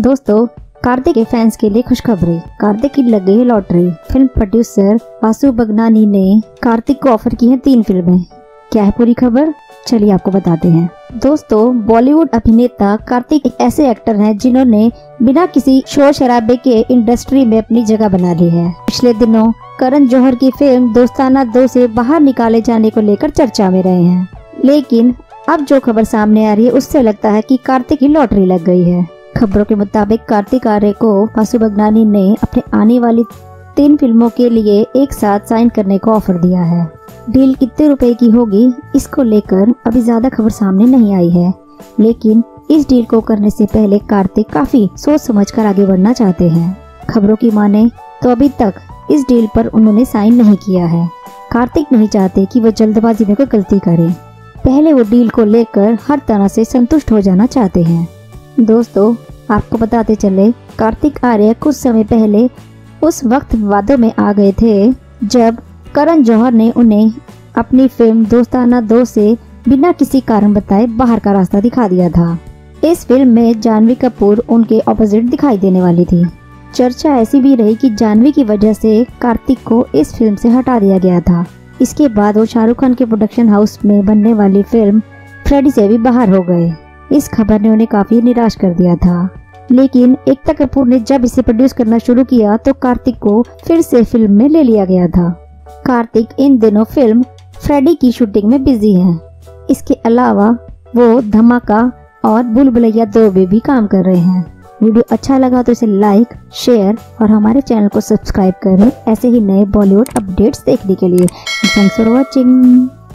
दोस्तों, कार्तिक के फैंस के लिए खुशखबरी। कार्तिक की लग गई है lottery film producer Vashu Bhagnani ने कार्तिक को ऑफ़र की है तीन फ़िल्में क्या है पूरी खबर? चलिए आपको बताते हैं। दोस्तों बॉलीवुड अभिनेता कार्तिक एक ऐसे एक्टर हैं जिन्होंने बिना किसी शोर शराबे के इंडस्ट्री में अपनी जगह बना ली है। पिछले दिनों करण जौहर की फ़िल्म दोस्ताना दो से बाहर निकाले जाने को लेकर चर्चा में रहे हैं। लेकिन अब जो खबर सामने आ रही है, उससे लगता है कि कार्तिक की लॉटरी लग गई है। खबरों के मुताबिक कार्तिक आर्य को वासु बगनानी ने अपने आने वाली तीन फ़िल्मों के लिए एक साथ साइन करने को ऑफ़र दिया है। डील कितने रुपए की होगी, इसको लेकर अभी ज़्यादा खबर सामने नहीं आई है। लेकिन इस डील को करने से पहले कार्तिक काफ़ी सोच समझकर आगे बढ़ना चाहते हैं। खबरों की माने तो अभी तक इस डील पर उन्होंने साइन नहीं किया है। कार्तिक नहीं चाहते कि वो जल्दबाजी में कोई गलती करे। पहले वो डील को लेकर हर तरह से संतुष्ट हो जाना चाहते हैं। दोस्तों आपको बताते चले, कार्तिक आर्य कुछ समय पहले उस वक्त विवादों में आ गए थे, जब करण जौहर ने उन्हें अपनी फ़िल्म दोस्ताना दो से बिना किसी कारण बताए बाहर का रास्ता दिखा दिया था। इस फ़िल्म में जानवी कपूर उनके ऑपोजिट दिखाई देने वाली थी। चर्चा ऐसी भी रही कि जानवी की वजह से कार्तिक को इस फ़िल्म से हटा दिया गया था। इसके बाद वो शाहरुख खान के प्रोडक्शन हाउस में बनने वाली फ़िल्म फ्रेडी से भी बाहर हो गए। इस खबर ने उन्हें काफ़ी निराश कर दिया था। लेकिन एकता कपूर ने जब इसे प्रोड्यूस करना शुरू किया तो कार्तिक को फिर से फ़िल्म में ले लिया गया था। कार्तिक इन दिनों फ़िल्म फ्रेडी की शूटिंग में बिज़ी हैं। इसके अलावा वो धमाका और बुलबुलैया दो में भी काम कर रहे हैं। वीडियो अच्छा लगा तो इसे लाइक शेयर और हमारे चैनल को सब्सक्राइब करें। ऐसे ही नए बॉलीवुड अपडेट्स देखने के लिए। Thanks for watching